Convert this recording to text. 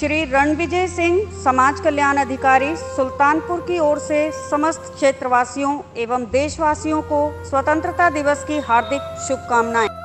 श्री रणविजय सिंह, समाज कल्याण अधिकारी, सुल्तानपुर की ओर से समस्त क्षेत्रवासियों एवं देशवासियों को स्वतंत्रता दिवस की हार्दिक शुभकामनाएँ।